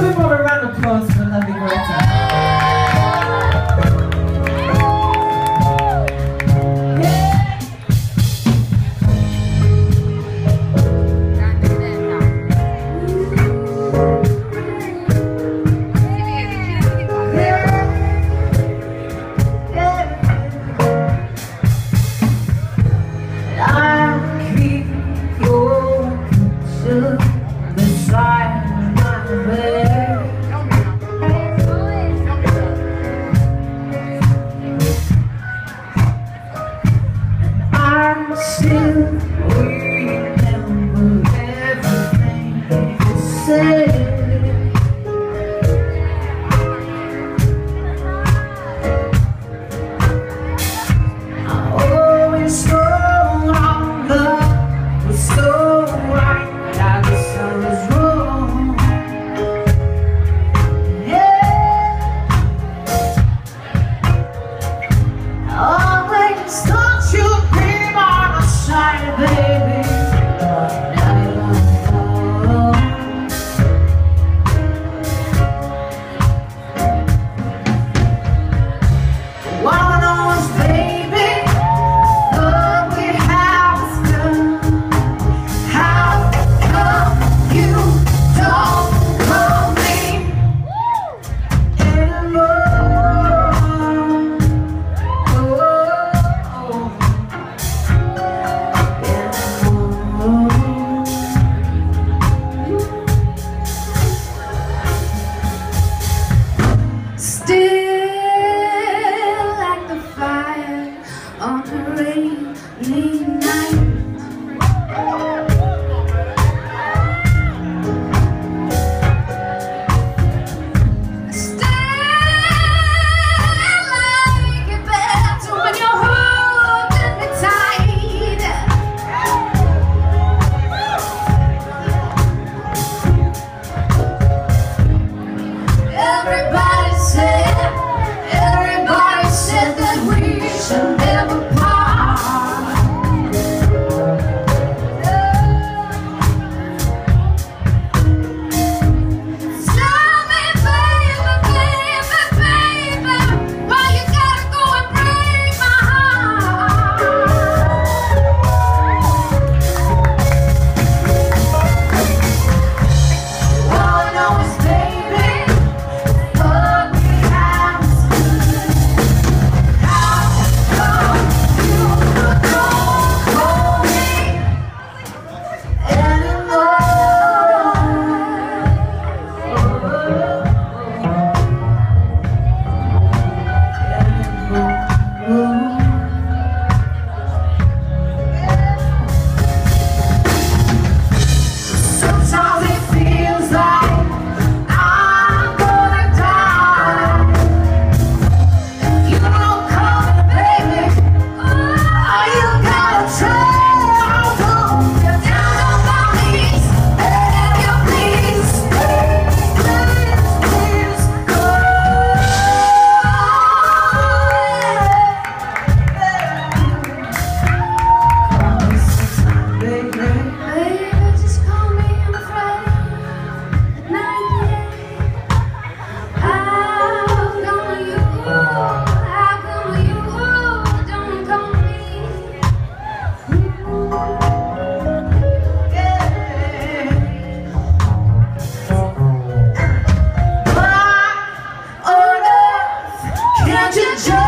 more of a round of applause Thank you. Everybody. to judge.